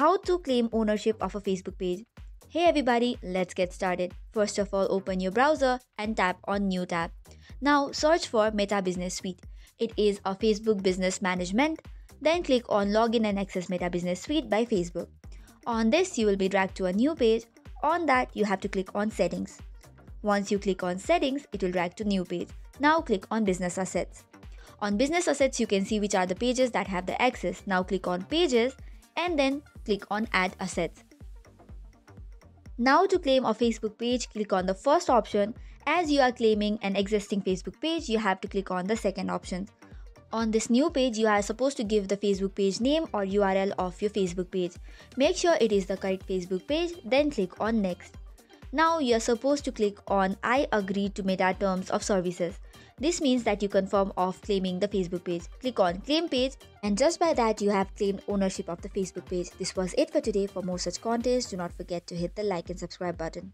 How to claim ownership of a Facebook page. Hey everybody, let's get started. First of all, open your browser and tap on New tab. Now search for Meta Business Suite. It is a Facebook business management. Then click on Login and Access Meta Business Suite by Facebook. On this, you will be dragged to a new page. On that, you have to click on Settings. Once you click on Settings, it will drag to new page. Now click on Business Assets. On Business Assets, you can see which are the pages that have the access. Now click on Pages and then click on Add Assets. Now to claim a Facebook page, click on the first option. As you are claiming an existing Facebook page, you have to click on the second option. On this new page, you are supposed to give the Facebook page name or URL of your Facebook page. Make sure it is the correct Facebook page, then click on next. Now you are supposed to click on I agree to Meta terms of services. This means that you confirm of claiming the Facebook page. Click on claim page and just by that you have claimed ownership of the Facebook page. This was it for today. For more such contests, do not forget to hit the like and subscribe button.